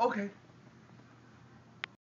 Okay.